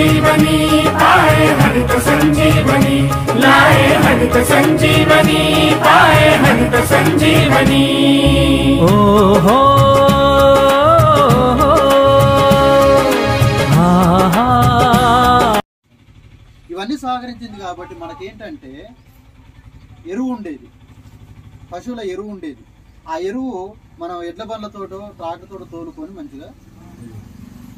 संजीवनी पाए పాయ संजीवनी लाए లాయ संजीवनी पाए పాయ संजीवनी ओ हो ఇవన్నీ సహకరించింది కాబట్టి మనకేంటంటే ఎరువు ఉండేది. పశువుల ఎరువు ఉండేది. ఆ ఎరువు మనం ఎడ్ల బండ్లతోటో ట్రాక్టర్తో తోలుకొని మంచిగా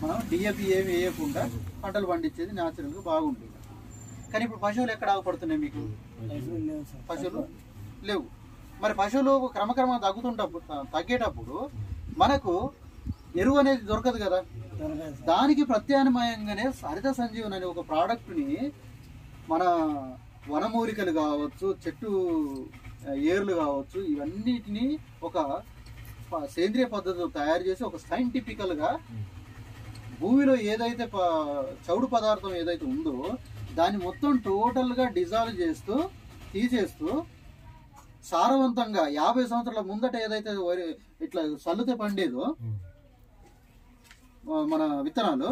మనం డిఏపి ఏమి వేయకుండా పంటలు పండించేది న్యాచురల్గా బాగుండేది కానీ ఇప్పుడు పశువులు ఎక్కడ ఆగపడుతున్నాయి మీకు? పశువులు లేవు. మరి పశువులు క్రమక్రమంగా తగ్గుతుంటప్పుడు తగ్గేటప్పుడు మనకు ఎరువు అనేది దొరకదు కదా? దానికి ప్రత్యామ్నాయంగానే హరిత సంజీవన్ అనే ఒక ప్రోడక్ట్ని మన వనమూలికలు కావచ్చు చెట్టు ఏర్లు కావచ్చు ఇవన్నిటిని ఒక సేంద్రియ పద్ధతిలో తయారు చేసి ఒక సైంటిఫికల్గా భూమిలో ఏదైతే చౌడు పదార్థం ఏదైతే ఉందో దాన్ని మొత్తం టోటల్గా డిజాల్వ్ చేస్తూ తీసేస్తూ సారవంతంగా యాభై సంవత్సరాల ముందట ఏదైతే వరి ఇట్లా చల్లుతే పండేదో మన విత్తనాలు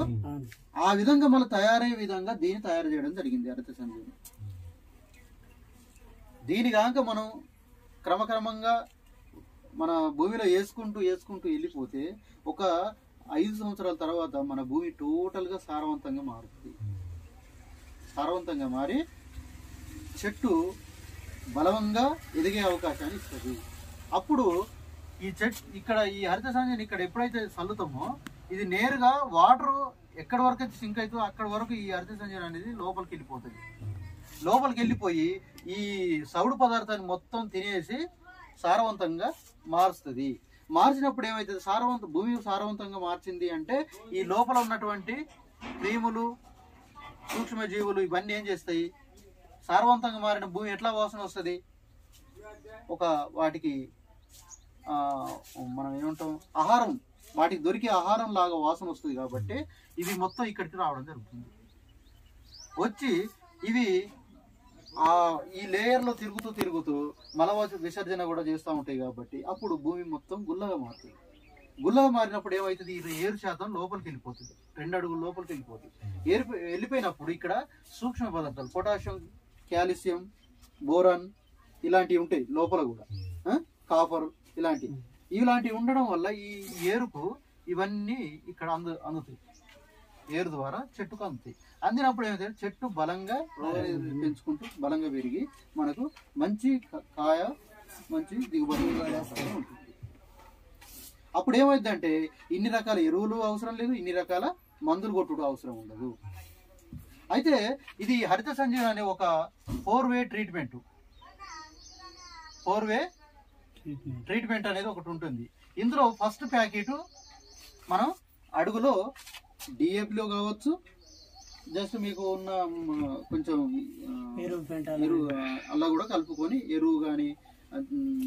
ఆ విధంగా మళ్ళీ తయారయ్యే విధంగా దీన్ని తయారు చేయడం జరిగింది హరిత సంజీవని దీని కాక మనం క్రమక్రమంగా మన భూమిలో వేసుకుంటూ వేసుకుంటూ వెళ్ళిపోతే ఒక ఐదు సంవత్సరాల తర్వాత మన భూమి టోటల్గా సారవంతంగా మారుతుంది. సారవంతంగా మారి చెట్టు బలవంగా ఎదిగే అవకాశాన్ని ఇస్తుంది. అప్పుడు ఈ చెట్టు ఇక్కడ ఈ హరిత సంజీవని ఇక్కడ ఎప్పుడైతే చల్లుతామో ఇది నేరుగా వాటర్ ఎక్కడి వరకు అయితే సింక్ అవుతుందో అక్కడ వరకు ఈ హరిత సంజీవని అనేది లోపలికి వెళ్ళిపోతుంది. లోపలికి వెళ్ళిపోయి ఈ సౌడు పదార్థాన్ని మొత్తం తినేసి సారవంతంగా మారుస్తుంది. మార్చినప్పుడు ఏమైతుంది? సారవంత భూమి సారవంతంగా మార్చింది అంటే ఈ లోపల ఉన్నటువంటి క్రీములు సూక్ష్మజీవులు ఇవన్నీ ఏం చేస్తాయి? సారవంతంగా మారిన భూమి ఎట్లా వాసన వస్తుంది? ఒక వాటికి మనం ఏమంటాం? ఆహారం వాటికి దొరికే ఆహారం లాగా వాసన వస్తుంది కాబట్టి ఇవి మొత్తం ఇక్కడికి రావడం జరుగుతుంది. వచ్చి ఇవి ఆ ఈ లేయర్లో తిరుగుతూ తిరుగుతూ మల విసర్జన కూడా చేస్తూ ఉంటాయి కాబట్టి అప్పుడు భూమి మొత్తం గుల్లగా మారుతుంది. గుల్లగా మారినప్పుడు ఏమవుతుంది ఈ ఏరు శాతం లోపలికి వెళ్ళిపోతుంది. రెండు అడుగులు లోపలికి వెళ్ళిపోతుంది. ఏరు వెళ్ళిపోయినప్పుడు ఇక్కడ సూక్ష్మ పదార్థాలు పొటాషియం కాల్షియం బోరాన్ ఇలాంటివి ఉంటాయి లోపల కూడా. కాపర్ ఇలాంటివి. ఇలాంటివి ఉండడం వల్ల ఈ ఏరుకు ఇవన్నీ ఇక్కడ అందు అందుతాయి. ఏరు ద్వారా చెట్టుకు అందుతాయి. అందినప్పుడు ఏమైతే చెట్టు బలంగా పెంచుకుంటూ బలంగా పెరిగి మనకు మంచి కాయ మంచి దిగుబడి ఉంటుంది. అప్పుడు ఏమైందంటే ఇన్ని రకాల ఎరువులు అవసరం లేదు ఇన్ని రకాల మందులు కొట్టుడు అవసరం ఉండదు. అయితే ఇది హరిత సంజీవన్ అనే ఒక four way treatment. Four way treatment అనేది ఒకటి ఉంటుంది. ఇందులో ఫస్ట్ ప్యాకెట్ మనం అడుగులో డిఏపిలో కావచ్చు. జస్ట్ మీకు ఉన్న కొంచెం ఎరువు అలా కూడా కలుపుకొని ఎరువు కానీ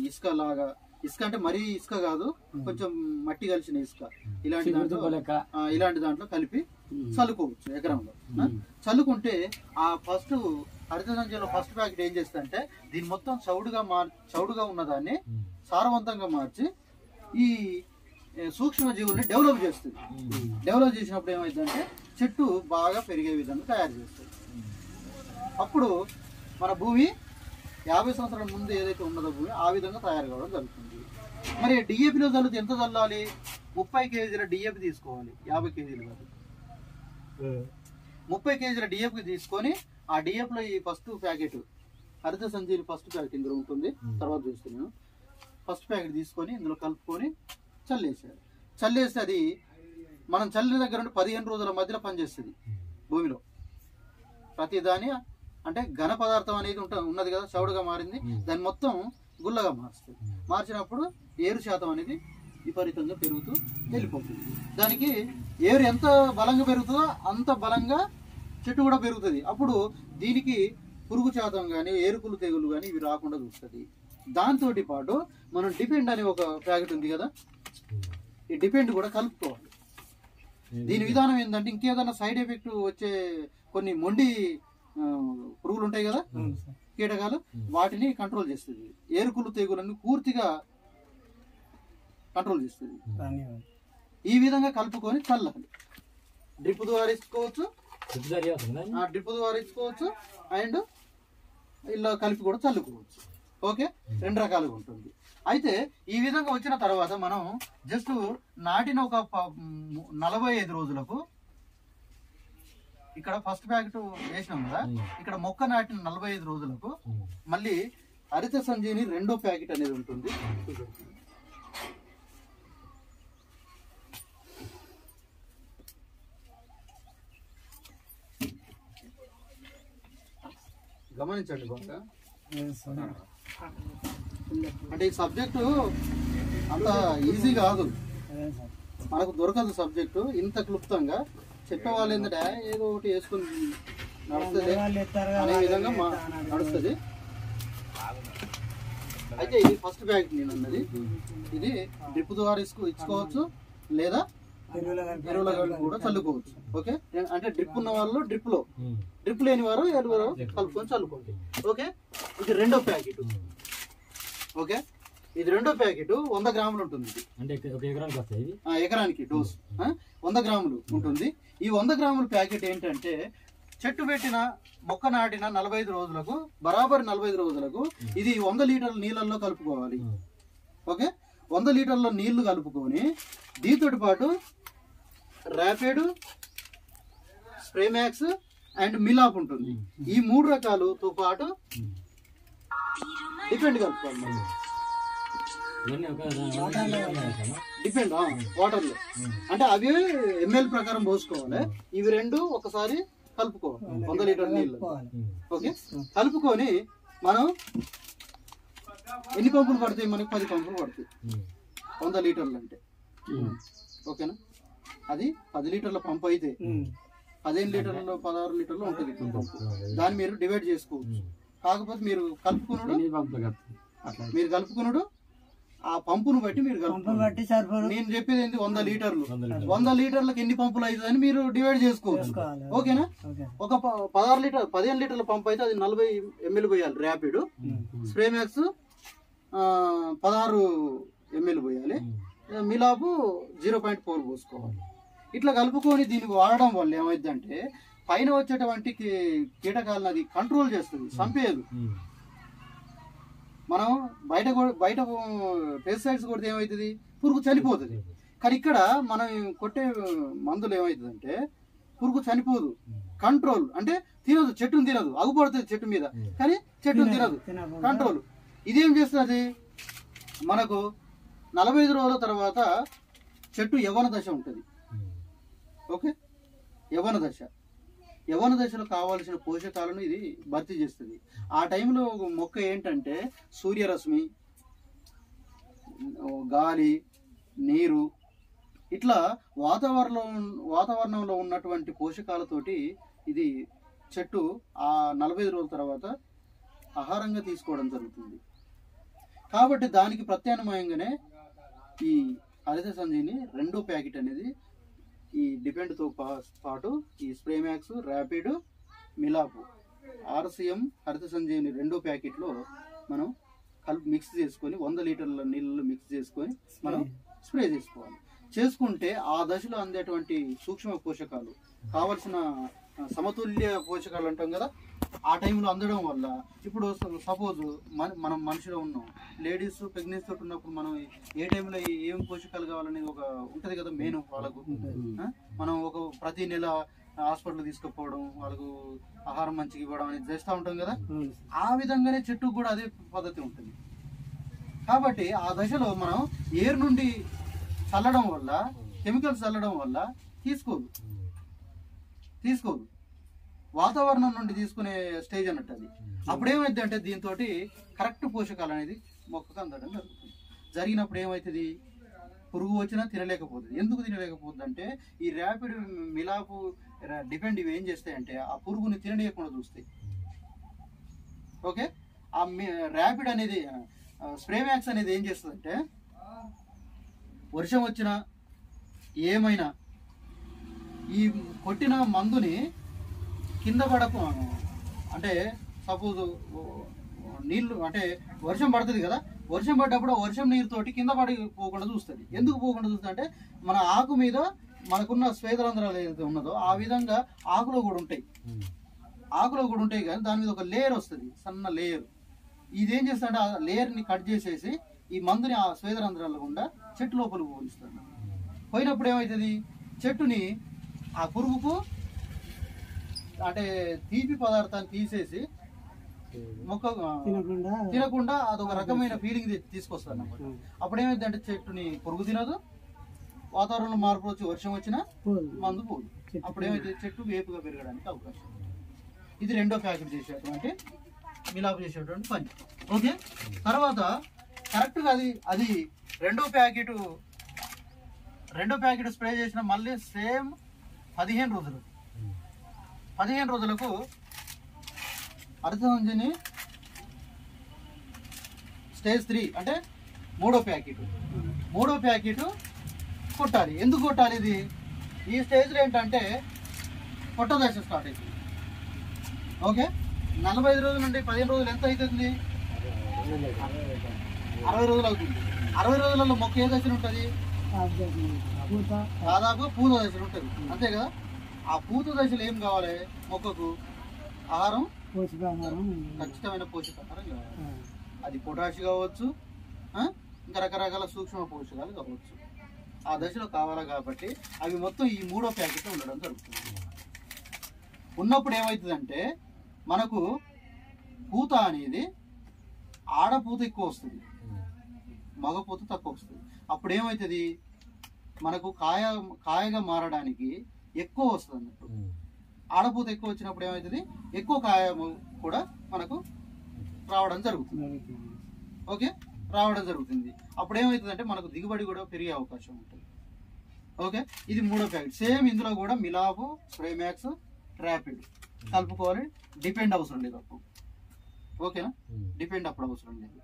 ఇసుక లాగా ఇసుక అంటే మరీ ఇసుక కాదు కొంచెం మట్టి కలిసిన ఇసుక. ఇలాంటి దాంట్లో ఇలాంటి దాంట్లో కలిపి చల్లుకోవచ్చు ఎకరంలో? చల్లుకుంటే ఆ ఫస్ట్ హరిత సంచయంలో ఫస్ట్ ప్యాకెట్ ఏం చేస్తుందంటే దీన్ని మొత్తం చౌడుగా మార్ చౌడుగా ఉన్నదాన్ని సారవంతంగా మార్చి ఈ సూక్ష్మ జీవుల్ని డెవలప్ చేస్తుంది. డెవలప్ చేసినప్పుడు ఏమైందంటే చెట్టు బాగా పెరిగే విధంగా తయారు చేస్తుంది. అప్పుడు మన భూమి యాభై సంవత్సరాల ముందు ఏదైతే ఉన్నదో భూమి ఆ విధంగా తయారు కావడం జరుగుతుంది. మరి డిఏపిలో చల్లితే ఎంత చల్లాలి ముప్పై కేజీల డిఏపి తీసుకోవాలి. యాభై కేజీలు కాదు. ముప్పై కేజీల డిఏపి తీసుకొని ఆ డిఏపిలో ఈ first packet Haritha Sanjeevi first packet ఇందులో ఉంటుంది. తర్వాత చూస్తున్నాను ఫస్ట్ ప్యాకెట్ తీసుకొని ఇందులో కలుపుకొని చల్లేసారు చల్లేస్తే అది మనం చల్లిన దగ్గర నుండి పదిహేను రోజుల మధ్యలో పనిచేస్తుంది భూమిలో. ప్రతి దాని అంటే ఘన పదార్థం అనేది ఉంట ఉన్నది కదా చౌడుగా మారింది. దాన్ని మొత్తం గుల్లగా మారుస్తుంది. మార్చినప్పుడు ఏరు శాతం అనేది విపరీతంగా పెరుగుతూ వెళ్ళిపోతుంది. దానికి ఏరు ఎంత బలంగా పెరుగుతుందో అంత బలంగా చెట్టు కూడా పెరుగుతుంది. అప్పుడు దీనికి పురుగు శాతం కానీ ఏరుకులు తెగులు కానీ ఇవి రాకుండా చూస్తుంది. దాంతో పాటు మనం డిపెండ్ అనే ఒక ప్యాకెట్ ఉంది కదా? ఈ డిపెండ్ కూడా కలుపుకోవాలి. దీని విధానం ఏంటంటే ఇంకేదైనా సైడ్ ఎఫెక్ట్ వచ్చే కొన్ని మొండి పురుగులు ఉంటాయి కదా? కీటకాలు వాటిని కంట్రోల్ చేస్తుంది. ఏరుకులు తెగులను పూర్తిగా కంట్రోల్ చేస్తుంది. ఈ విధంగా కలుపుకొని చల్లాలి డ్రిప్ ద్వారా ఆ డ్రిప్ ద్వారా ఇచ్చుకోవచ్చు అండ్ ఇలా కలిపి కూడా చల్లుకోవచ్చు. ఓకే? రెండు రకాలుగా ఉంటుంది. అయితే ఈ విధంగా వచ్చిన తర్వాత మనం జస్ట్ నాటిన ఒక నలభై ఐదు రోజులకు ఇక్కడ ఫస్ట్ ప్యాకెట్ వేసినాం కదా? ఇక్కడ మొక్క నాటిన నలభై ఐదు రోజులకు మళ్ళీ హరిత సంజీని రెండో ప్యాకెట్ అనేది ఉంటుంది. గమనించండి బాగా అంటే ఈ సబ్జెక్టు అంత ఈజీ కాదు. మనకు దొరకదు సబ్జెక్టు ఇంత క్లుప్తంగా చెప్పేవాళ్ళు ఏంటంటే ఏదో ఒకటి వేసుకుని నడుస్తుంది. అనే విధంగా మా నడుస్తుంది. అయితే ఇది ఫస్ట్ బ్యాగ్ నేను అన్నది. ఇది డ్రిప్ ద్వారా ఇసుకు ఇచ్చుకోవచ్చు లేదా ఎరువుల కూడా చల్లుకోవచ్చు. ఓకే? అంటే డ్రిప్ ఉన్న వాళ్ళు డ్రిప్లో. డ్రిప్ లేని వారు ఎరువులు కలుపుకొని చల్లుకోండి. ఓకే? ఇది రెండో ప్యాకెట్. ఓకే? ఇది రెండో ప్యాకెట్. వంద గ్రాములు ఉంటుంది ఇది. అంటే ఒక ఎకరానికి వస్తాయి ఇవి? ఆ, ఎకరానికి డోస్. ఆ, వంద గ్రాములు ఉంటుంది. ఈ వంద గ్రాముల ప్యాకెట్ ఏంటంటే చెట్టు పెట్టిన మొక్క నాటిన నలభై ఐదు రోజులకు బరాబర్ నలభై ఐదు రోజులకు ఇది వంద లీటర్ల నీళ్ళల్లో కలుపుకోవాలి. ఓకే? వంద లీటర్ల నీళ్ళు కలుపుకొని దీంతో పాటు ర్యాపిడ్ స్ప్రేమ్యాక్స్ అండ్ మిలాప్ ఉంటుంది. ఈ మూడు రకాలతో పాటు డిపెండ్ కలుపుకోవాలి? డిపెండ్ వాటర్లో అంటే అవి ఎంఎల్ ప్రకారం పోసుకోవాలి. ఇవి రెండు ఒకసారి కలుపుకోవాలి. వంద లీటర్ నీళ్ళు. ఓకే? కలుపుకొని మనం ఎన్ని పంపులు పడతాయి మనకి? పది పంపులు పడతాయి. వంద లీటర్లు అంటే. ఓకేనా? అది పది లీటర్ల పంపు అయితే పదిహేను లీటర్లు పదహారు లీటర్లు ఉంటుంది. దాన్ని మీరు డివైడ్ చేసుకోవచ్చు. కాకపోతే మీరు కలుపుకున్నాడు మీరు కలుపుకున్నాడు ఆ పంపును బట్టి మీరు బట్టి నేను చెప్పేది ఏంటి వంద లీటర్లు. వంద లీటర్లకు ఎన్ని పంపులు అవుతుందని మీరు డివైడ్ చేసుకోవచ్చు. ఓకేనా? ఓకే. ఒక పదహారు లీటర్ పదిహేను లీటర్ల పంప్ అయితే అది నలభై ఎంఎల్ పోయాలి ర్యాపిడ్. స్ప్రే మ్యాక్స్ పదహారు ఎంఎల్ పోయాలి. మిలాపు జీరో పాయింట్ ఫోర్ పోసుకోవాలి. ఇట్లా కలుపుకొని దీన్ని వాడడం వల్ల ఏమైందంటే పైన వచ్చేటువంటి కీటకాలను అది కంట్రోల్ చేస్తుంది చంపేయదు. మనం బయట బయట పెస్టిసైడ్స్ కొడితే ఏమవుతుంది పురుగు చనిపోతుంది. కానీ ఇక్కడ మనం కొట్టే మందులు ఏమవుతుందంటే పురుగు చనిపోదు. కంట్రోల్ అంటే తినదు చెట్టును తినదు. అగుపడుతుంది చెట్టు మీద. కానీ చెట్టును తినదు కంట్రోల్ ఇదేం చేస్తుంది? మనకు నలభై ఐదు రోజుల తర్వాత చెట్టు యవన దశ ఉంటుంది. ఓకే? యవన దశ. యవన దశలో కావాల్సిన పోషకాలను ఇది భర్తీ చేస్తుంది. ఆ టైంలో ఒక మొక్క ఏంటంటే సూర్యరశ్మి గాలి నీరు ఇట్లా వాతావరణంలో వాతావరణంలో ఉన్నటువంటి పోషకాలతోటి ఇది చెట్టు ఆ నలభై రోజుల తర్వాత ఆహారంగా తీసుకోవడం జరుగుతుంది. కాబట్టి దానికి ప్రత్యామ్నాయంగానే ఈ హరిత సంజీని రెండు ప్యాకెట్ అనేది ఈ డిపెండ్తో పా- పాటు ఈ స్ప్రే మ్యాక్స్ ర్యాపిడ్ మిలాపు ఆర్సిఎం హరిత సంజీవిని రెండో ప్యాకెట్లో మనం కలిపి మిక్స్ చేసుకొని వంద లీటర్ల నీళ్ళలో మిక్స్ చేసుకొని మనం స్ప్రే చేసుకోవాలి. చేసుకుంటే ఆ దశలో అందేటువంటి సూక్ష్మ పోషకాలు కావలసిన సమతుల్య పోషకాలు అంటాం కదా ఆ టైంలో అందడం వల్ల ఇప్పుడు సపోజ్ మన మనం మనిషిలో ఉన్నాం. లేడీస్ ప్రెగ్నెన్సీ తోటి ఉన్నప్పుడు మనం ఏ టైంలో ఏం పోషకాలు కావాలనేది ఒక ఉంటది కదా మెయిన్ వాళ్ళకు? మనం ఒక ప్రతి నెల హాస్పిటల్ తీసుకుపోవడం వాళ్ళకు ఆహారం మంచిగా ఇవ్వడం అనేది చేస్తూ ఉంటాం కదా? ఆ విధంగానే చెట్టుకు కూడా అదే పద్ధతి ఉంటుంది. కాబట్టి ఆ దశలో మనం ఏరు నుండి చల్లడం వల్ల కెమికల్స్ చల్లడం వల్ల తీసుకోదు. తీసుకోదు. వాతావరణం నుండి తీసుకునే స్టేజ్ అన్నట్టు అది. అప్పుడు ఏమైంది అంటే దీంతో కరెక్ట్ పోషకాలు అనేది మొక్కకు అందడం జరుగుతుంది. జరిగినప్పుడు ఏమవుతుంది పురుగు వచ్చినా తినలేకపోతుంది. ఎందుకు తినలేకపోతుంది అంటే ఈ ర్యాపిడ్ మిలాపు డిపెండ్ ఇవి ఏం చేస్తాయంటే ఆ పురుగుని తిననీయకుండా చూస్తాయి. ఓకే? ఆ ర్యాపిడ్ అనేది స్ప్రే మ్యాక్స్ అనేది ఏం చేస్తుందంటే వర్షం వచ్చినా ఏమైనా ఈ కొట్టిన మందుని కింద పడకు అంటే సపోజ్ నీళ్ళు అంటే వర్షం పడుతుంది కదా వర్షం పడ్డప్పుడు వర్షం నీరుతోటి కింద పడి పోకుండా చూస్తుంది. ఎందుకు పోకుండా చూస్తుంది? అంటే మన ఆకు మీద మనకున్న స్వేదరంధ్రాలు ఏదైతే ఉన్నదో ఆ విధంగా ఆకులో కూడా ఉంటాయి. ఆకులో కూడా ఉంటాయి కానీ దాని మీద ఒక లేయర్ వస్తుంది సన్న లేయర్. ఇదేం చేస్తాడంటే ఆ లేయర్ని కట్ చేసేసి ఈ మందుని ఆ స్వేదరంధ్రాల గుండా చెట్టు లోపలికి పోనిస్తాడు పోయినప్పుడు ఏమవుతుంది? చెట్టుని ఆ పురుగుకు అంటే తీపి పదార్థాన్ని తీసేసి మొక్క తినకుండా అదొక రకమైన ఫీలింగ్ తీసుకొస్తాడు అన్నమాట అప్పుడు ఏమైందంటే చెట్టుని పురుగు తినదు వాతావరణంలో మార్పు వచ్చి వర్షం వచ్చినా. మందు పోదు. అప్పుడు ఏమైతే చెట్టు వేపుగా పెరగడానికి అవకాశం. ఇది రెండో ప్యాకెట్ చేసేటువంటి మిలాపు చేసేటువంటి పని ఓకే? తర్వాత కరెక్ట్గా అది అది రెండో ప్యాకెట్ రెండో ప్యాకెట్ స్ప్రే చేసిన మళ్ళీ సేమ్ పదిహేను రోజులు. పదిహేను రోజులకు అర్థవంజని స్టేజ్ త్రీ అంటే మూడో ప్యాకెట్. మూడో ప్యాకెట్ కొట్టాలి. ఎందుకు కొట్టాలి ఇది? ఈ స్టేజ్లో ఏంటంటే పొట్ట దశ స్టార్ట్ అవుతుంది ఓకే? నలభై ఐదు రోజుల నుండి పదిహేను రోజులు ఎంత అవుతుంది? అరవై రోజులు అవుతుంది. అరవై రోజులలో మొక్క ఏ దశలో ఉంటుంది? దాదాపు పూత దశలో ఉంటుంది. అంతే కదా? ఆ పూత దశలో ఏం కావాలి? మొక్కకు ఆహారం పోషకాహారం ఖచ్చితమైన పోషకాహారం కావాలి. అది పొటాష్ కావచ్చు? ఇంకా రకరకాల సూక్ష్మ పోషకాలు కావచ్చు. ఆ దశలో కావాలా కాబట్టి అవి మొత్తం ఈ మూడో ప్యాకెట్ ఉండడం జరుగుతుంది. ఉన్నప్పుడు ఏమవుతుందంటే మనకు పూత అనేది ఆడపూత ఎక్కువ వస్తుంది. మగ పూత తక్కువ వస్తుంది. అప్పుడు ఏమవుతుంది మనకు కాయ కాయగా మారడానికి ఎక్కువ వస్తుంది అన్నట్టు. ఆడపూత ఎక్కువ వచ్చినప్పుడు ఏమవుతుంది ఎక్కువ కాయ కూడా మనకు రావడం జరుగుతుంది. జరుగుతుంది. ఓకే? రావడం జరుగుతుంది. అప్పుడు ఏమవుతుందంటే మనకు దిగుబడి కూడా పెరిగే అవకాశం ఉంటుంది. ఓకే? ఇది మూడో ప్యాకెట్. సేమ్ ఇందులో కూడా మిలాబు స్ప్రేమ్యాక్స్ ర్యాపిడ్ కలుపుకోవాలి. డిపెండ్ అవసరం లేదు అప్పుడు. ఓకేనా? డిపెండ్ అప్పుడు అవసరం లేదు.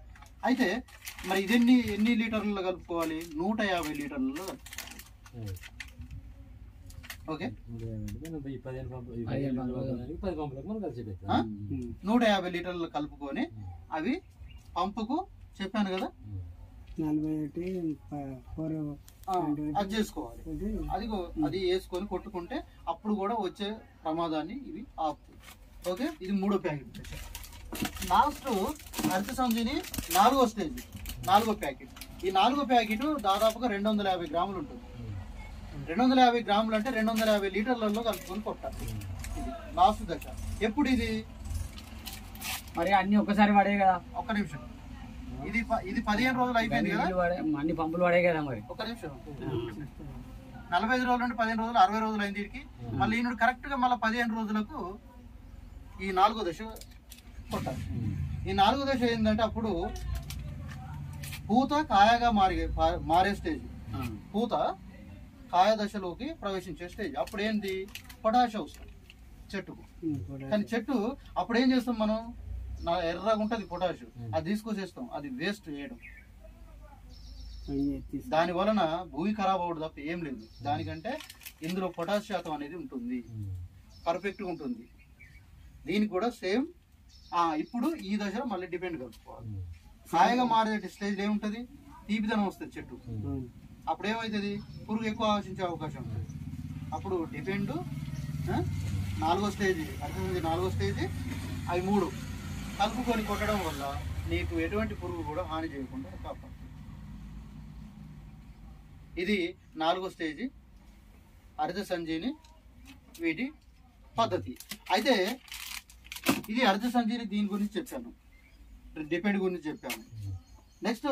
అయితే మరి ఇది ఎన్ని ఎన్ని లీటర్లలో కలుపుకోవాలి? నూట యాభై లీటర్లలో కలుపుకోవాలి. ఓకే. నూట యాభై లీటర్లు కలుపుకొని అవి పంపుకు చెప్పాను కదా? అది చేసుకోవాలి. అది అది వేసుకొని కొట్టుకుంటే అప్పుడు కూడా వచ్చే ప్రమాదాన్ని ఇవి ఆపుతాయి ఓకే? ఇది మూడో ప్యాకెట్. లాస్ట్ అర్థ సంధిని నాలుగో స్టేజ్. నాలుగో ప్యాకెట్. ఈ నాలుగో ప్యాకెట్ దాదాపుగా రెండు వందల యాభై గ్రాములు ఉంటుంది. రెండు వందల యాభై గ్రాములు అంటే రెండు వందల యాభై లీటర్లలో కలుపుకొని కొట్టాలి. ఇది లాస్ట్ దశ. ఎప్పుడు ఇది? మరి అన్ని ఒక్కసారి పడే కదా. ఒక్క నిమిషం. ఇది ప- ఇది పదిహేను రోజులు అయిపోయింది కదా? అన్ని పంపులు పడే కదా మరి. ఒక్క నిమిషం. నలభై ఐదు రోజుల నుండి పదిహేను రోజులు అరవై రోజులు అయింది దీనికి. మళ్ళీ ఈయన కరెక్ట్గా మళ్ళీ పదిహేను రోజులకు ఈ నాలుగో దశ కొట్టాలి. ఈ నాలుగో దశ ఏంటంటే అప్పుడు పూత కాయగా మారి మారే స్టేజ్. పూత కాయ దశలోకి ప్రవేశించే స్టేజ్ అప్పుడు ఏంది పొటాష్ అవసరం చెట్టుకు కానీ చెట్టు అప్పుడు ఏం చేస్తాం మనం? నా ఎర్రగా ఉంటుంది పొటాష్. అది తీసుకొచ్చేస్తాం. అది వేస్ట్ చేయడం. చేసి దాని వలన భూమి ఖరాబ్ అవ్వడం తప్ప ఏం లేదు. దానికంటే ఇందులో పొటాష్ శాతం అనేది ఉంటుంది. పర్ఫెక్ట్గా ఉంటుంది. దీనికి కూడా సేమ్ ఇప్పుడు ఈ దశలో మళ్ళీ డిపెండ్ కలుపుకోవాలి. హాయిగా మారే స్టేజ్ ఏముంటుంది? తీపిదనం వస్తుంది చెట్టు. అప్పుడు ఏమవుతుంది పురుగు ఎక్కువ ఆలోచించే అవకాశం ఉంటుంది అప్పుడు డిపెండ్ నాలుగో స్టేజ్ అర్థమైంది నాలుగో స్టేజ్ అవి మూడు. కలుపుకొని కొట్టడం వల్ల నీకు ఎటువంటి పురుగు కూడా హాని చేయకుండా కాపాడుతుంది. ఇది నాలుగో స్టేజ్ అర్ధ సంజీని వీటి పద్ధతి. అయితే ఇది అర్ధ సంజీని దీని గురించి చెప్పాను. డిపెండ్ గురించి చెప్పాను. నెక్స్ట్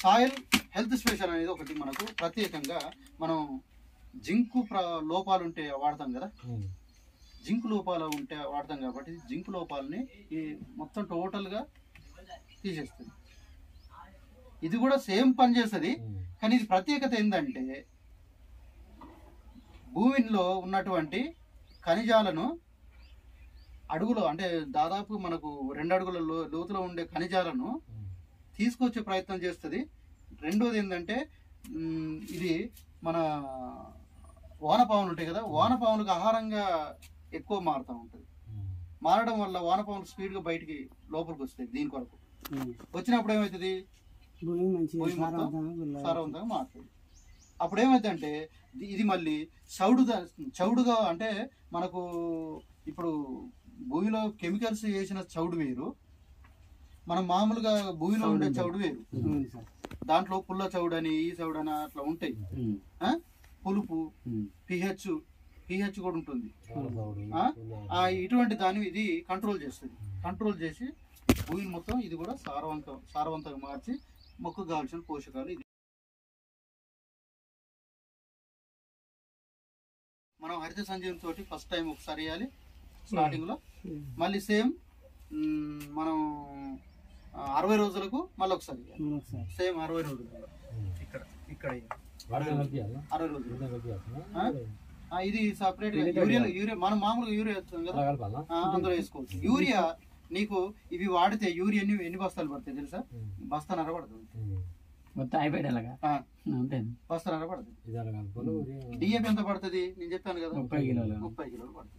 సాయిల్ హెల్త్ స్పెషల్ అనేది ఒకటి మనకు ప్రత్యేకంగా మనం జింకు ప్ర లోపాలు ఉంటే వాడతాం కదా. జింక్ లోపాలు ఉంటే వాడతాం కాబట్టి జింక్ లోపాలని ఈ మొత్తం టోటల్గా తీసేస్తుంది. ఇది కూడా సేమ్ పని చేస్తుంది కానీ ఇది ప్రత్యేకత ఏంటంటే భూమిలో ఉన్నటువంటి ఖనిజాలను అడుగులో అంటే దాదాపు మనకు రెండు అడుగుల లోతులో ఉండే ఖనిజాలను తీసుకొచ్చే ప్రయత్నం చేస్తుంది. రెండోది ఏంటంటే ఇది మన వానపాములు ఉంటాయి కదా వానపాములకు ఆహారంగా ఎక్కువ మారుతూ ఉంటుంది. మారడం వల్ల వానపాములు స్పీడ్గా బయటికి లోపలికి వస్తాయి దీని కొరకు. వచ్చినప్పుడు ఏమవుతుంది సారవంతంగా మారుతుంది. అప్పుడు ఏమైందంటే ఇది- ఇది మళ్ళీ చౌడు చౌడుగా అంటే మనకు ఇప్పుడు భూమిలో కెమికల్స్ వేసిన చౌడు వేరు మనం మామూలుగా భూమిలో ఉండే చౌడు వేరు. దాంట్లో పుల్ల చౌడు అని ఈ చౌడు అని అట్లా ఉంటాయి? పులుపు. పిహెచ్ పిహెచ్ కూడా ఉంటుంది. ఇటువంటి దాన్ని ఇది కంట్రోల్ చేస్తుంది. కంట్రోల్ చేసి భూమిని మొత్తం ఇది కూడా సారవంతం సారవంతంగా మార్చి మొక్కకు కావాల్సిన పోషకాలు ఇది. మనం హరిత సంజీవం తోటి ఫస్ట్ టైం ఒకసారి వేయాలి. స్టార్టింగ్లో. మళ్ళీ సేమ్ మనం అరవై రోజులకు మళ్ళీ ఒకసారి సేమ్ అరవై రోజులు. ఇక్కడ? అరవై రోజులు. ఇది సపరేట్ యూరియా యూరియా మనం మామూలుగా యూరియా వేస్తాం కదా. అందులో వేసుకోవచ్చు. యూరియా నీకు ఇవి వాడితే యూరియా ఎన్ని ఎన్ని బస్తాలు పడతాయి తెలుసా. బస్తానర పడుతుంది. మొత్తం అయిపోయేలాగా ఆ, అంతే. బస్తానర పడుతుంది ఎంత పడుతుంది? నేను చెప్పాను కదా. ముప్పై కిలోలు. ముప్పై కిలోలు పడుతుంది.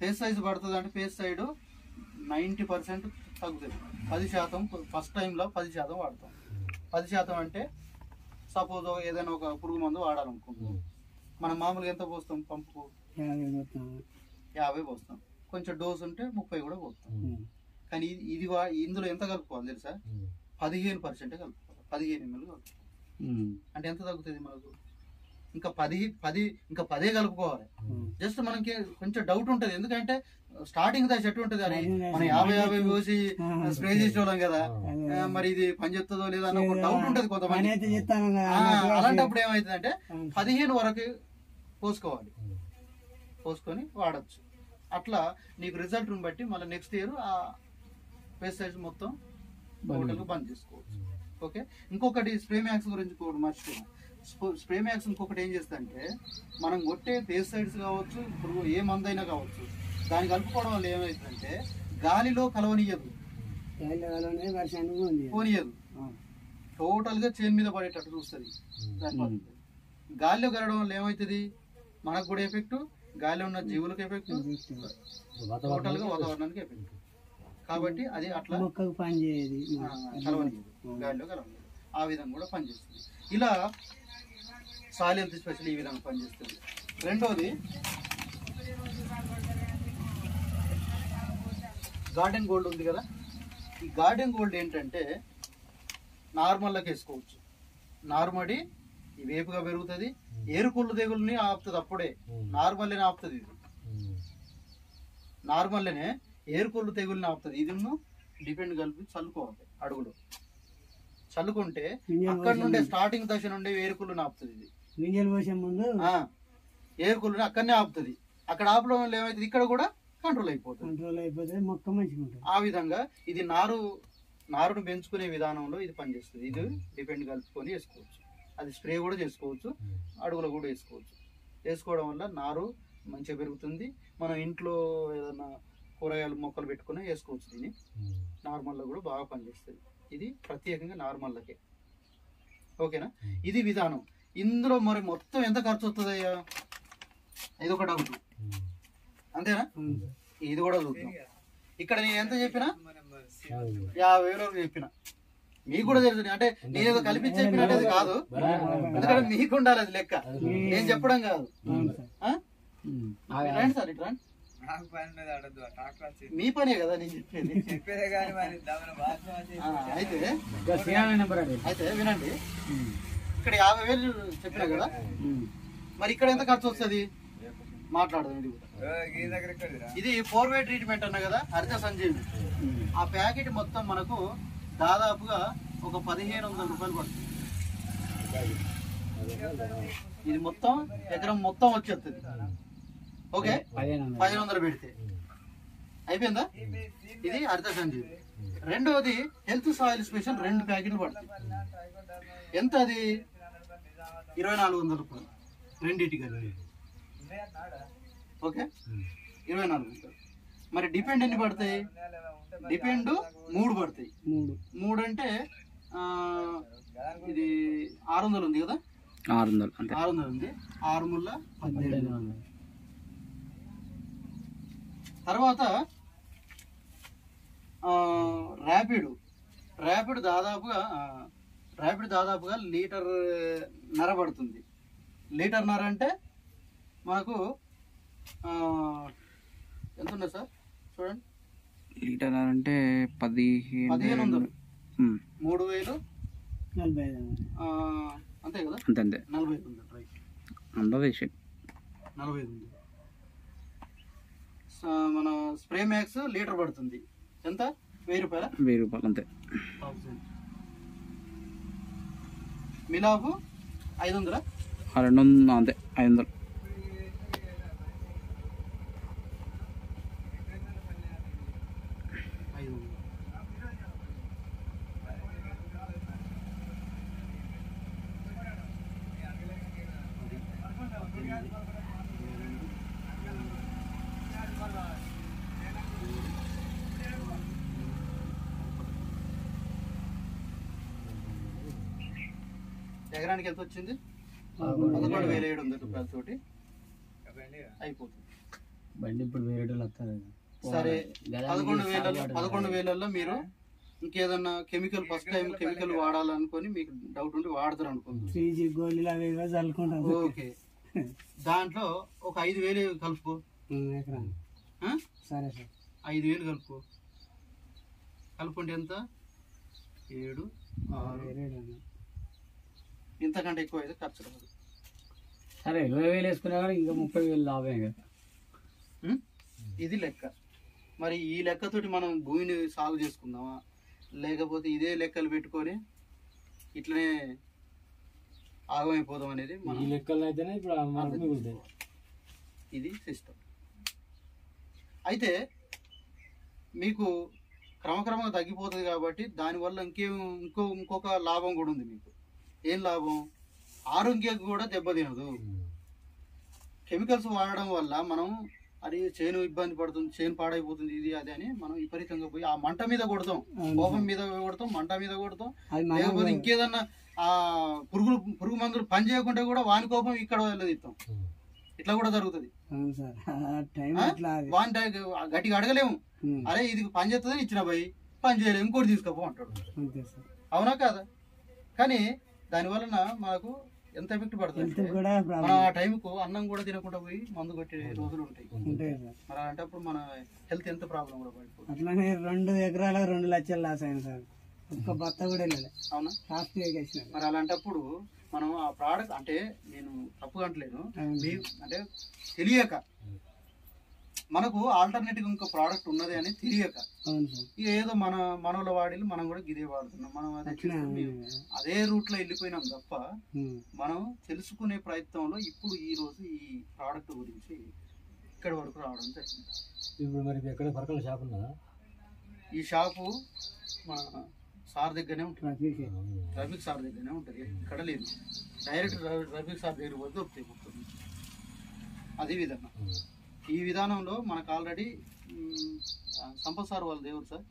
పేస్ సైజ్ పడుతుంది అంటే పేస్ సైడ్ నైంటీ పర్సెంట్ తగ్గుతుంది. పది శాతం ఫస్ట్ టైంలో పది శాతం వాడతాం. పది శాతం అంటే సపోజ్ ఏదైనా ఒక పురుగు మందు వాడాలనుకుంటున్నాం. మనం మామూలుగా ఎంత పోస్తాం? పంపుకు యాభై పోస్తాం. కొంచెం డోస్ ఉంటే ముప్పై కూడా పోస్తాం. కానీ ఇది ఇది వా- ఇందులో ఎంత కలుపుకోవాలి తెలుసా. పదిహేను పర్సెంట్ కలుపుకోవాలి. పదిహేను ఎంఎల్ కలుపుకోవాలి. అంటే ఎంత తగ్గుతుంది మనకు? ఇంకా పది పది ఇంకా పదే కలుపుకోవాలి. జస్ట్ మనకి కొంచెం డౌట్ ఉంటుంది. ఎందుకంటే స్టార్టింగ్ దా చెట్టు ఉంటుంది అని. మనం యాభై యాభై పోసి ఆ. స్ప్రే చేసేవాళ్ళం కదా. మరి ఇది పని చెప్తుందో లేదా అన్న ఒక డౌట్ ఉంటుంది కొంతమంది అలాంటప్పుడు ఏమవుతుందంటే అవును. పదిహేను వరకు పోసుకోవాలి. పోసుకొని వాడచ్చు. అట్లా నీకు రిజల్ట్ బట్టి మళ్ళీ నెక్స్ట్ ఇయర్ ఆ పెస్టిసైడ్స్ మొత్తం బంద్ చేసుకోవచ్చు. ఓకే ఇంకొకటి స్ప్రే మ్యాక్స్ గురించి కూడా మర్చిపోయాం స్ప్రే- స్ప్రే మ్యాక్స్ ఇంకొకటి ఏం చేస్తుందంటే మనం కొట్టే పెస్టిసైడ్స్ కావచ్చు ఇప్పుడు ఏ మందైనా కావచ్చు దాన్ని కలుపుకోవడం వల్ల ఏమవుతుందంటే గాలిలో కలవనియదు. గాలిలో కలవనే వర్షానికి ఉంది పోనీయదు. అవును. టోటల్గా చేను మీద పడేటట్టు చూస్తుంది. పద్ధతి. గాలిలో కలవడం వల్ల ఏమవుతుంది మనకు కూడా ఎఫెక్ట్ గాలిలో ఉన్న జీవులకు ఎఫెక్ట్ టోటల్గా వాతావరణానికి ఎఫెక్ట్. కాబట్టి అది అట్లా కలవనియదు. గాలిలో కలవనియదు. ఆ విధంగా కూడా పనిచేస్తుంది. ఇలా సాయిల్ హెల్త్ స్పెషల్ ఈ విధంగా పనిచేస్తుంది. రెండోది గార్డెన్ గోల్డ్ ఉంది కదా? ఈ గార్డెన్ గోల్డ్ ఏంటంటే నార్మల్లోకి వేసుకోవచ్చు. నార్మడి ఈ వేపుగా పెరుగుతుంది. ఏరుకుళ్ళు తెగుల్ని ఆపుతుంది అప్పుడే. నార్మల్ని ఆపుతుంది ఇది. ఉమ్. నార్మల్నే ఏరుకోళ్ళు తెగుల్ని ఆపుతుంది. ఇది డిపెండ్ కలిపి చల్లుకోవాలి అడుగులో. చల్లుకుంటే అక్కడ నుండే స్టార్టింగ్ దశ నుండి ఏరుకుళ్ళు ఆపుతుంది ఇది. గింజలు పోసే ముందు ఏరుకుళ్ళని అక్కడనే ఆపుతుంది. అక్కడ ఆపడం వల్ల ఏమవుతుంది ఇక్కడ కూడా కంట్రోల్ అయిపోతుంది. కంట్రోల్ అయిపోతే మొక్క మంచిగా ఉంటుంది. ఆ విధంగా ఇది నారు నారును పెంచుకునే విధానంలో ఇది పనిచేస్తుంది. ఇది డిపెండ్ కలుపుకొని వేసుకోవచ్చు. అది స్ప్రే కూడా చేసుకోవచ్చు. అడుగులో కూడా వేసుకోవచ్చు. వేసుకోవడం వల్ల నారు మంచిగా పెరుగుతుంది. మనం ఇంట్లో ఏదైనా కూరగాయలు మొక్కలు పెట్టుకుని వేసుకోవచ్చు దీన్ని. ఉమ్. నార్మల్లో కూడా బాగా పనిచేస్తుంది. ఇది ప్రత్యేకంగా నార్మల్లకే. ఓకేనా? ఇది విధానం. ఇందులో మరి మొత్తం ఎంత ఖర్చు వస్తుంది అయ్యా? ఇది ఒక డౌట్. అంతేనా? ఇది కూడా చూద్దాం. ఇక్కడ నేను ఎంత చెప్పినా? యాభై. వేలు వరకు చెప్పిన. మీకు కూడా తెలుసు. అంటే నేనేదో కలిపి చెప్పినట్టేది కాదు. ఎందుకంటే మీకు ఉండాలి అది లెక్క. నేను చెప్పడం కాదు. సార్ రండి ఇటు రండి. మీ పనే కదా నేను చెప్పేది. ఆ, అయితే అయితే వినండి. ఇక్కడ యాభై వేలు చెప్పినా కదా? మరి ఇక్కడ ఎంత ఖర్చు వస్తుంది? మాట్లాడదాం ఇది కూడా. ఇది ఫోర్ వే ట్రీట్మెంట్ అన్న కదా హరిత సంజీవి. ఆ ప్యాకెట్ మొత్తం మనకు దాదాపుగా ఒక పదిహేను వందల రూపాయలు పడుతుంది. ఇది మొత్తం ఎకరం మొత్తం వచ్చేస్తుంది. ఓకే? పదిహేను వందలు. పెడితే. అయిపోయిందా? ఇది హరిత సంజీవి. రెండవది హెల్త్ సాయిల్ స్పెషల్ రెండు ప్యాకెట్లు పడతాయి ఎంత అది ఇరవై నాలుగు వందల రూపాయలు. రెండింటికి కలిపి. ఓకే? ఇరవై నాలుగు వందలు. మరి డిపెండ్ ఎన్ని పడతాయి? డిపెండ్ మూడు పడతాయి. మూడు. మూడు అంటే ఇది ఆరు వందలు ఉంది కదా? ఆరు వందలు అంతే. ఆరు వందలు ఉంది. ఆరు ముళ్ళ పద్దెనిమిది పదిహేను వందలు. తర్వాత ర్యాపిడ్. ర్యాపిడ్ దాదాపుగా ఆ, ట్రైపిడ్ దాదాపుగా లీటర్ నర పడుతుంది. లీటర్ నర అంటే మనకు ఆ, ఎంత ఉన్నది సార్? చూడండి. లీటర్ అంటే పదిహేను పదిహేను వందలు. మూడు వేలు. నలభై అంతే కదా? అంతే అంతే. నలభై ఐదు అందరూ వేసి నలభై ఐదు స- మన స్ప్రే మ్యాక్స్ లీటర్ పడుతుంది. ఎంత? వెయ్యి రూపాయల? వెయ్యి రూపాయలు అంతే. మిలాబు ఐదు వందల రెండు వందలు అంతే ఐదు వందలు ఐదు వందలు ఎకరానికి ఎంత వచ్చింది పదకొండు వేల ఏడు వందల రూపాయలతోటి అయిపోతుంది. బండి ఇప్పుడు వేరే సరే పదకొండు వేలలో సాగుబాటు పదకొండు వేలల్లో మీరు ఇంకేదన్నా కెమికల్ ఫస్ట్ టైం కెమికల్ వాడాలనుకొని మీకు డౌట్ ఉండి వాడతారు చల్లుకుంటాం ఓకే. దాంట్లో ఒక ఐదు వేలు కలుపుకో? సరే సార్. ఐదు వేలు కలుపుకో. కలుపుకుంటే ఎంత? ఏడు ఆరు. ఇంతకంటే ఎక్కువ అయితే ఖర్చు రాదు సరే ఇరవై వేలు వేసుకున్నా కానీ ఇంకా ముప్పై వేలు లాభమే కదా? ఇది లెక్క. మరి ఈ లెక్కతోటి మనం భూమిని సాగు చేసుకుందామా? లేకపోతే ఇదే లెక్కలు పెట్టుకొని ఇట్లనే ఆగమైపోదాం అనేది ఈ మనం లెక్కలు అయితేనే ఇప్పుడు ఇది సిస్టమ్ అయితే మీకు క్రమక్రమంగా తగ్గిపోతుంది కాబట్టి దానివల్ల ఇంకేం ఇంకో ఇంకొక లాభం కూడా ఉంది మీకు. ఏం లాభం? ఆరోగ్యం కూడా దెబ్బతినదు. కెమికల్స్ వాడడం వల్ల మనం అది చేను ఇబ్బంది పడుతుంది చేను పాడైపోతుంది ఇది అది అని మనం విపరీతంగా పోయి ఆ మంట మీద కొడతాం. కోపం మీద కొడతాం మంట మీద కొడతాం. లేకపోతే ఇంకేదన్నా ఆ పురుగులు పురుగు మందులు పని చేయకుండా కూడా వాని కోపం ఇక్కడ వెళ్ళదిస్తాం ఇట్లా కూడా జరుగుతుంది. వాని టై- గట్టిగా అడగలేము. అరే ఇది పని చేస్తుందని ఇచ్చిన పోయి పని చేయలేము ఇంకోటి తీసుకోపో అంటాడు. అవునా కాదా? కానీ దాని వలన మనకు ఎంత ఎఫెక్ట్ పడుతుంది? మనం ఆ టైంకు అన్నం కూడా తినకుండా పోయి మందు కొట్టే రోజులు ఉంటాయి. మరి అలాంటప్పుడు మన హెల్త్ ఎంత ప్రాబ్లం కూడా పడిపోతుంది. అట్లానే రెండు ఎకరాలకు రెండు లక్షలు లాస్ అయింది సార్. ఒక్క బత్త కూడా వెళ్ళలే. అవునా? లాస్ట్ మరి అలాంటప్పుడు మనం ఆ ప్రోడక్ట్ అంటే నేను తప్పు అంటలేను. మీ అంటే తెలియక మనకు ఆల్టర్నేటివ్ ఇంకో ప్రోడక్ట్ ఉన్నది అని తెలియక ఏదో మన మనలో వాడి మనం కూడా గిదే వాడుతున్నాం. మనం అదే అదే రూట్లో వెళ్ళిపోయినాం తప్ప. మనం తెలుసుకునే ప్రయత్నంలో ఇప్పుడు ఈ రోజు ఈ ప్రోడక్ట్ గురించి ఇక్కడ వరకు రావడం జరిగింది. ఇప్పుడు మరి ఎక్కడ పరకల షాప్ ఉన్నదా? ఈ షాపు మన సార్ దగ్గరనే ఉంటుంది. రఫీక్ సార్ దగ్గరనే ఉంటుంది. ఇక్కడ లేదు. డైరెక్ట్ రఫీక్ సార్ దగ్గర పోతే దొరుకుతాయి మొత్తం అదే విధంగా. ఈ విధానంలో మనకు ఆల్రెడీ సంపత్ సార్ వాళ్ళ దేవుడు సార్.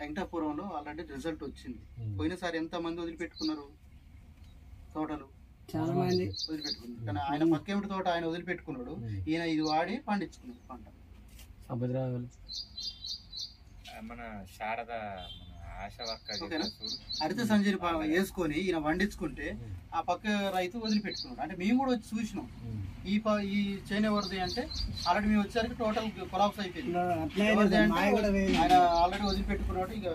వెంకటాపురంలో ఆల్రెడీ రిజల్ట్ వచ్చింది. పోయినసారి ఎంత మంది వదిలిపెట్టుకున్నారు? తోటలు? చాలా మంది. వదిలిపెట్టుకున్నారు. కానీ ఆయన పక్కేమిటి తోట? ఆయన వదిలిపెట్టుకున్నాడు. ఈయన ఇది వాడి పండించుకున్నాడు పంట. సముద్రాలు మన శారద హరిత సంజయ్ వేసుకొని ఈయన వండించుకుంటే ఆ పక్క రైతు వదిలిపెట్టుకున్నాడు. అంటే మేము కూడా వచ్చి చూసినాం. ఈ ఈ చేను ఎవరిది అంటే ఆల్రెడీ మేము వచ్చేసరికి టోటల్ కొలాప్స్ అయిపోయింది. ఆయన ఆల్రెడీ వదిలిపెట్టుకున్నాడు ఇక.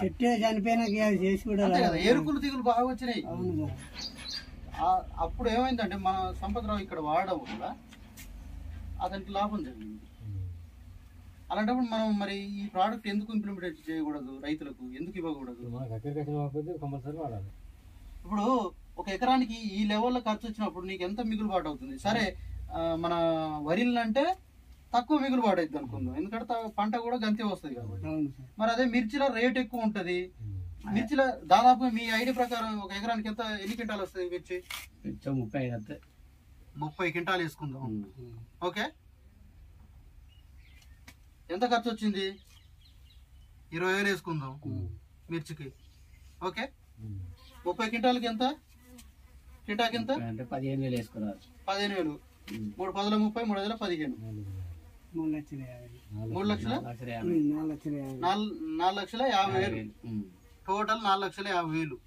చెట్టే చనిపోయినాక అది చేసి కూడా అంతే కదా ఏరుకులు దిగులు బాగా వచ్చినాయి. అప్పుడు ఏమైందంటే మన సంపత్రావు ఇక్కడ వాడడం వల్ల అతనికి లాభం జరిగింది. అలాంటప్పుడు మనం మరి ఈ ప్రోడక్ట్ ఎందుకు ఇంప్లిమెంట్ చేయకూడదు రైతులకు? ఎందుకు ఇవ్వకూడదు? వచ్చిన కంపల్సరీ వాడాలి. ఇప్పుడు ఒక ఎకరానికి ఈ లెవెల్లో ఖర్చు వచ్చినప్పుడు నీకు ఎంత మిగులుబాటు అవుతుంది? సరే మన వరిలు అంటే తక్కువ మిగులుబాటు అవుతుంది అనుకుందాం. ఎందుకంటే పంట కూడా గంతే వస్తుంది కాబట్టి. మరి అదే మిర్చిలో రేట్ ఎక్కువ ఉంటది. మిర్చిలో దాదాపు మీ ఐడి ప్రకారం ఒక ఎకరానికి ఎంత ఎన్ని క్వింటాలు వస్తుంది మిర్చి? కొంచెం ముప్పై ముప్పై క్వింటాలు వేసుకుందాం. ఓకే? ఎంత ఖర్చు వచ్చింది ఇరవై వేలు వేసుకుందాం మిర్చికి. ఓకే? ముప్పై క్వింటాలకి ఎంత? క్వింటాకి ఎంత? అంటే పదిహేను వేలు వేసుకున్నారు. పదిహేను వేలు. మూడు పదుల ముప్పై మూడు వందల పదిహేను. మూడు లక్షల మూడు లక్షల? నాలుగు లక్షల యాభై వేలు. టోటల్ నాలుగు లక్షల యాభై వేలు.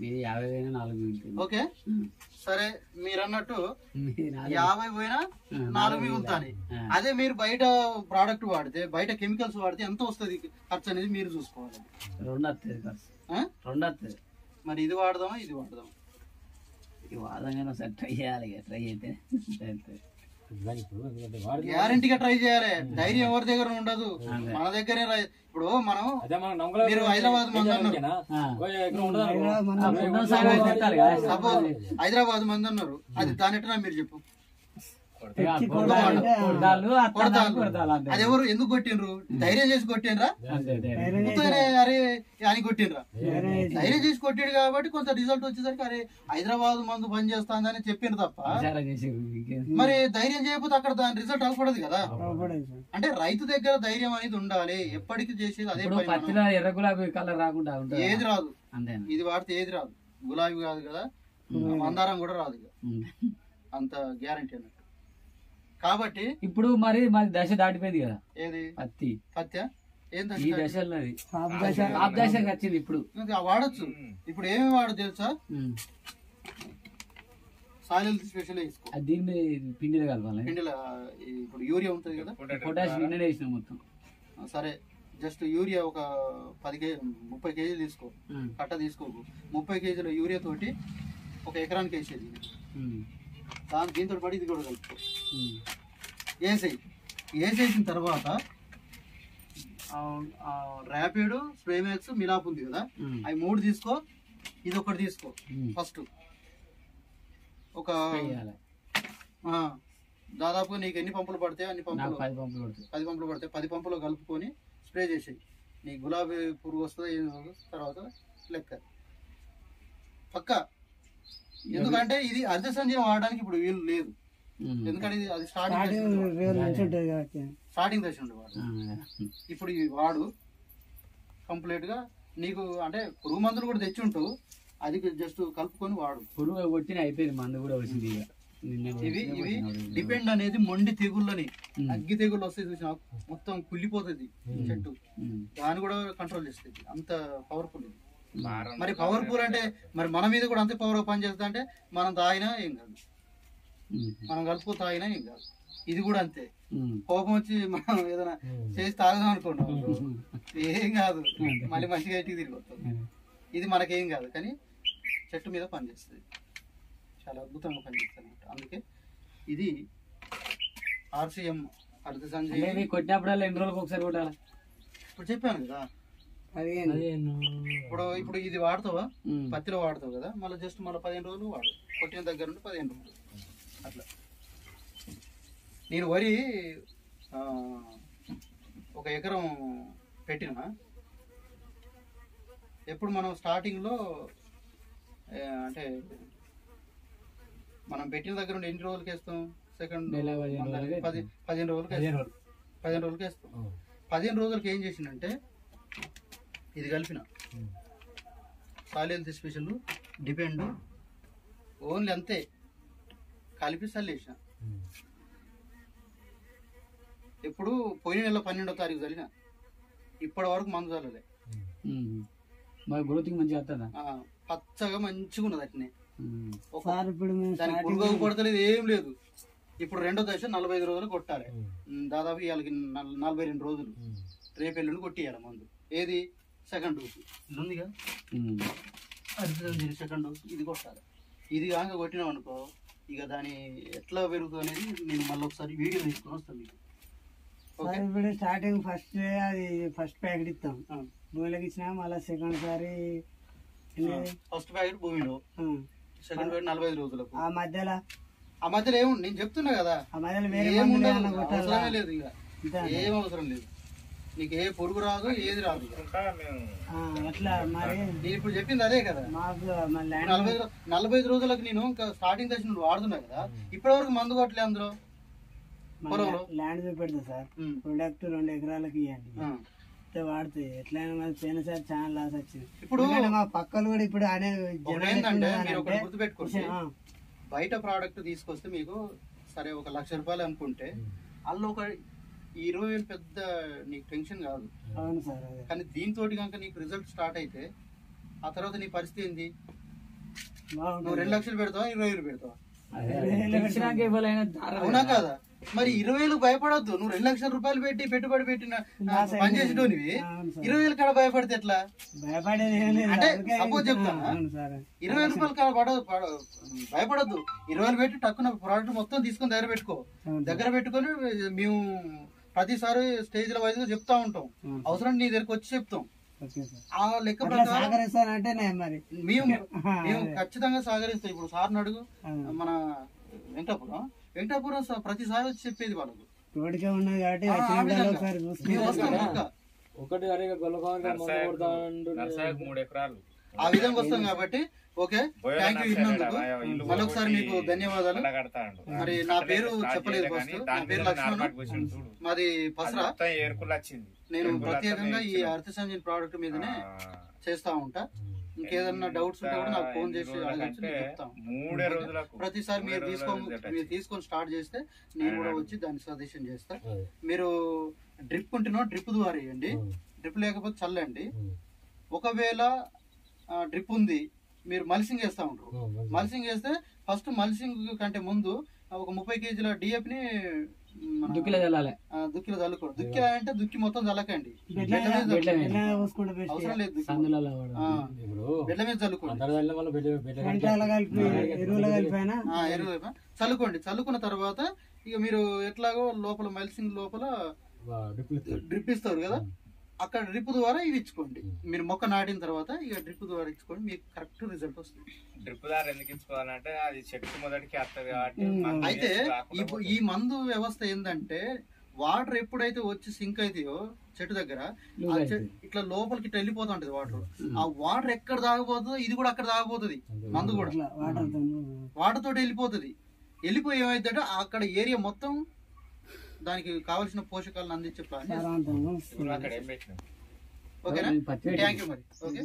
మీది యాభై వేలు నాలుగు మిగులుతుంది. ఓకే. సరే మీరు అన్నట్టు యాభై పోయినా నాలుగు మిగులుతాయి. అదే మీరు బయట ప్రోడక్ట్ వాడితే బయట కెమికల్స్ వాడితే ఎంత వస్తుంది ఖర్చు అనేది మీరు చూసుకోవాలి. రెండు వస్తుంది ఖర్చు? రెండు వస్తుంది మరి ఇది వాడదామా ఇది వాడదాం ఈ వాదంగా ఒకసారి ట్రై చేయాలి ట్రై అయితే గ్యారంటీగా ట్రై చేయాలి. ధైర్యం ఎవరి దగ్గర ఉండదు. మన దగ్గరే రా- ఇప్పుడు మనం అదే మనం నమ్మకం మీరు హైదరాబాద్ మంది అన్నారు. సపోజ్ హైదరాబాద్ మంది అన్నారు అది దాని ఎట్లా మీరు చెప్పు. అది ఎవరు? ఎందుకు కొట్టిండ్రు? ధైర్యం చేసి. ఉత్తగానే అరే అని కొట్టిండ్రా? ధైర్యం చేసి కొట్టాడు కాబట్టి కొంత రిజల్ట్ వచ్చేసరికి అరే హైదరాబాద్ మందు పని చేస్తాందని చెప్పిండ్రు తప్ప విచారణ చేసి ఇంకేం. మరి ధైర్యం చేయకపోతే అక్కడ దాని రిజల్ట్ అవ్వకూడదు కదా? అంటే రైతు దగ్గర ధైర్యం అనేది ఉండాలి. ఎప్పటికీ చేసేది అదే. పత్తిలో ఎర్ర గులాబీ కలర్ రాకుండా ఏది రాదు. ఇది వాడితే ఏది రాదు. గులాబీ కాదు కదా? మందారం కూడా రాదు. అంత గ్యారంటీ కాబట్టి ఇప్పుడు మరి మరి దశ దాటిపోయింది కదా. ఏది? పత్తి. పత్య ఏం ఈ ఆప్ దశకి వచ్చింది ఇప్పుడు. వాడచ్చు. ఇప్పుడు ఏమి వాడు తెలుసా. సాయిల్ స్పెషల్ వేసుకో. అది దీని మీద పిండిలో కలపాలి. పిండిల ఈ ఇప్పుడు యూరియా ఉంటుంది కదా? పొటాష్ వేసిన మొత్తం. సరే. జస్ట్ యూరియా ఒక పది కేజీ ముప్పై కేజీలు తీసుకో. కట్ట తీసుకోకు. ముప్పై కేజీల యూరియా తోటి ఒక ఎకరానికి వేసేది. దాని దీంతో పడి ఇది కూడా కలుపుకో. వేసేయి వేసేసిన తర్వాత ర్యాపిడ్ స్ప్రేమ్యాక్స్ మిలాప్ ఉంది కదా. అవి మూడు తీసుకో ఇది ఒకటి తీసుకో. ఫస్ట్. ఒక దాదాపుగా నీకు ఎన్ని పంపులు పడితే అన్ని నాకు పంపులు. పది పంపులు పడుతుంది పది పంపులు పడితే పది పంపులు కలుపుకొని స్ప్రే చేసేయి. నీ గులాబీ పురుగు వస్తుంది ఏం తర్వాత లెక్క. పక్క? ఎందుకంటే ఇది అర్ధ సంజయం వాడడానికి ఇప్పుడు వీలు లేదు. ఎందుకంటే ఇది అది స్టార్టింగ్ స్టార్టింగ్ దశ ఉండే వాడు. ఇప్పుడు ఇది వాడు కంప్లీట్గా నీకు అంటే పురుగు మందులు కూడా తెచ్చి ఉంటావు అది జస్ట్ కలుపుకొని వాడు. పురుగు కొట్టిన అయిపోయింది మందు కూడా వచ్చింది ఇక. ఇవి ఇవి డిపెండ్ అనేది మొండి తెగుళ్ళని. అగ్గి తెగుళ్ళు వస్తాయి చూసిన మొత్తం కుళ్ళిపోతుంది చెట్టు. దాన్ని కూడా కంట్రోల్ చేస్తుంది. అంత పవర్ఫుల్ ఇది. మరి పవర్ఫుల్ అంటే మరి మన మీద కూడా అంతే పవర్ పని చేస్తా అంటే మనం తాగినా ఏం కాదు. మనం కలుపుకో తాగినా ఏం కాదు. ఇది కూడా అంతే. కోపం వచ్చి మనం ఏదైనా చేసి తాగుదాం అనుకుంటాం ఏం కాదు. మళ్ళీ మంచిగా ఇంటికి తిరిగి వస్తుంది ఇది మనకేం కాదు. కానీ చెట్టు మీద పనిచేస్తుంది చాలా అద్భుతంగా పనిచేస్తుంది అన్నమాట అందుకే ఇది ఆర్సిఎం అర్ధ అంటే సంజయ్ కొట్టినప్పుడల్లా ఎన్ని రోజులకు ఒకసారి కొట్టాలి? ఇప్పుడు చెప్పాను కదా. ఇప్పుడు ఇప్పుడు ఇది వాడతావా. పత్తిలో వాడతావు కదా మళ్ళీ జస్ట్ మళ్ళీ పదిహేను రోజులు వాడు. కొట్టిన దగ్గర నుండి పదిహేను రోజులు. అట్లా. నేను వరి ఆ, ఒక ఎకరం పెట్టిన. ఎప్పుడు మనం స్టార్టింగ్లో అంటే మనం పెట్టిన దగ్గర నుండి ఎన్ని రోజులకి వేస్తాం? సెకండ్ నెల పదిహేను రోజులకి పది పదిహేను రోజులకి పదిహేను రోజులకి వేస్తాం. పదిహేను రోజులకి ఏం చేసిందంటే ఇది కలిపిన. సాయిల్ హెల్త్ స్పెషల్ డిపెండ్ ఓన్లీ అంతే. కలిపి చల్లేసిన ఎప్పుడు పోయిన నెల పన్నెండో తారీఖు చల్లిన ఇప్పటి వరకు మందు చల్లలే. మరి గ్రోతింగ్ మంచిగా వస్తుందా? పచ్చగా మంచిగా ఉన్నది అట్నే. ఇప్పుడు దానికి పురుగు పడతలేదు ఏం లేదు. ఇప్పుడు రెండో దశ నలభై ఐదు రోజులు కొట్టాలి. దాదాపు ఇవాళకి నల్- నలభై రెండు రోజులు. రేపు ఎల్లుండి కొట్టియాలి మందు. ఏది? సెకండ్ డోస్ ఇది ఉందిగా ఉమ్. అది సెకండ్ డోస్ ఇది కొట్టాలి. ఇది కాక కొట్టినాం అనుకో ఇక దాని ఎట్లా పెరుగుతుంది అనేది నేను మళ్ళీ ఒకసారి వీడియో తీసుకొని వస్తాను మీకు. ఇప్పుడు స్టార్టింగ్ ఫస్ట్ అది ఫస్ట్ ప్యాకెట్ ఇస్తాం. భూమిలోకి ఇచ్చినా మళ్ళీ సెకండ్ సారి ఫస్ట్ ప్యాకెట్ భూమిలో. ఆ. సెకండ్ ప్యాకెట్ నలభై ఐదు రోజులకు. ఆ మధ్యలో. ఆ మధ్యలో ఏముంది? నేను చెప్తున్నా కదా. ఆ మధ్యలో వేరే లేదు ఇక. ఏం అవసరం లేదు. నీకు ఏ పురుగు రాదు ఏది రాదు ఎట్లా మరి నేను ఇప్పుడు చెప్పింది అదే కదా. నలభై ఐదు- నలభై ఐదు రోజులకు నేను ఇంకా స్టార్టింగ్ దశ నుండి వాడుతున్నా కదా ఇప్పటి వరకు మందు కొట్టలే అందులో? పొలంలో? ల్యాండ్ చూపెడతా సార్. ప్రొడక్ట్ రెండు ఎకరాలకి ఇవ్వండి. వాడితే ఎట్లయినా మరి పోయినసారి చాలా లాస్ వచ్చింది. ఇప్పుడు మా పక్కలు కూడా ఇప్పుడు గుర్తుపెట్టుకోండి. బయట ప్రోడక్ట్ తీసుకొస్తే మీకు సరే ఒక లక్ష రూపాయలు అనుకుంటే అందులో ఒక ఈ ఇరవై వేలు పెద్ద నీకు టెన్షన్ కాదు. అవును సార్ అదే. కానీ దీంతో కనుక నీకు రిజల్ట్ స్టార్ట్ అయితే ఆ తర్వాత నీ పరిస్థితి ఏంది? నువ్వు బాగుంటుంది రెండు లక్షలు పెడతావా ఇరవై వేలు పెడతావా? తెలిసినాక ఇవ్వలేని దారి అవునా కాదా? మరి ఇరవై వేలు భయపడొద్దు. నువ్వు రెండు లక్షల రూపాయలు పెట్టి పెట్టుబడి పెట్టిన ఆ, పని చేసేటోనివి అవును సార్. ఇరవై వేలు కాడ భయపడితే ఎట్లా? భయపడేది ఏం లేదు. అంటే అందుకే suppose ఇంకా- చెప్తానా? అవును సార్. ఇరవై వేల రూపాయలు కాడ పడదు పడ- భయపడొద్దు. ఇరవై వేలు పెట్టి టక్కున ప్రోడక్ట్ మొత్తం తీసుకొని దగ్గర పెట్టుకో. అవును దగ్గర పెట్టుకొని మేము ప్రతిసారి స్టేజ్ వైజ్గా చెప్తా ఉంటాం. అవసరం నీ దగ్గరకు వచ్చి చెప్తాం. సార్. ఆ లెక్క ప్రకారం మేము మేము. ఖచ్చితంగా సహకరిస్తాం ఇప్పుడు సార్ని అడుగు. మన వెంకటాపురం. వెంకటాపురం ప్రతిసారి వచ్చి చెప్పేది వాళ్ళకు. తోడుగా ఉన్నది కాబట్టి. ఒకటి మూడు ఎకరాలు. ఆ విధంగా వస్తాం కాబట్టి ఓకే థ్యాంక్ యూ ఇన్నందుకు మరొకసారి మీకు ధన్యవాదాలు. మరి నా పేరు చెప్పలేదు ఫస్ట్ నా పేరు మీద లక్ష్మణ్. మాది పసరా నేను ప్రత్యేకంగా ఈ అర్థ సంజన్ ప్రోడక్ట్ మీదనే. చేస్తా ఉంటా ఇంకేదన్నా డౌట్స్ ఉంటే కూడా నాకు ఫోన్ చేసి అడగచ్చు నేను చెప్తాను మూడే రోజులకు ప్రతిసారి మీరు మూడే తీసుకో రోజులకు రిజల్ట్ మీరు. తీసుకొని స్టార్ట్ చేస్తే నేను కూడా వచ్చి దాన్ని సజెషన్ చేస్తా. మీరు డ్రిప్ ఉంటేనో డ్రిప్ ద్వారా వేయండి ఉం. డ్రిప్ లేకపోతే చల్లండి. ఒకవేళ డ్రిప్ ఉంది మీరు మల్సింగ్ వేస్తా ఉంటారు. మల్సింగ్. వేస్తే ఫస్ట్ మల్సింగ్ కంటే ముందు ఒక ముప్పై కేజీల డిఎఫ్ని దుక్కిలో చల్లాలి. ఆ, దుక్కిలో చల్లుకోండి దుక్కి అంటే దుక్కి మొత్తం చల్లకండి. అవసరం లేదు బెడ్ల మీద చల్లుకోండి. చల్లుకోండి. చల్లుకున్న తర్వాత ఇక మీరు ఎట్లాగో లోపల మల్సింగ్ లోపల డ్రిప్ ఇస్తారు కదా. అక్కడ డ్రిప్ ద్వారా ఇది ఇచ్చుకోండి. మీరు మొక్క నాటిన తర్వాత ఇక డ్రిప్ ద్వారా ఇచ్చుకోండి. మీకు కరెక్ట్ రిజల్ట్ వస్తుంది. డ్రిప్ దారి ఎందుకు ఇచ్చుకోవాలంటే అది చెట్టు మొదటికి వస్తుంది కాబట్టి అయితే ఈ మందు వ్యవస్థ ఏంటంటే వాటర్ ఎప్పుడైతే వచ్చి సింక్ అవుతాయో చెట్టు దగ్గర ఇట్లా లోపలికి ఇట్లా వెళ్ళిపోతా ఉంటది వాటర్. ఆ వాటర్ ఎక్కడ దాగబోతుందో ఇది కూడా అక్కడ దాగబోతుంది మందు కూడా. వాటర్ తోటి వెళ్ళిపోతుంది. వెళ్ళిపోయి ఏమైందంటే అక్కడ ఏరియా మొత్తం దానికి కావాల్సిన పోషకాలను అందించే ప్లాన్. ఓకేనా? థ్యాంక్ యూ మరి. ఓకే?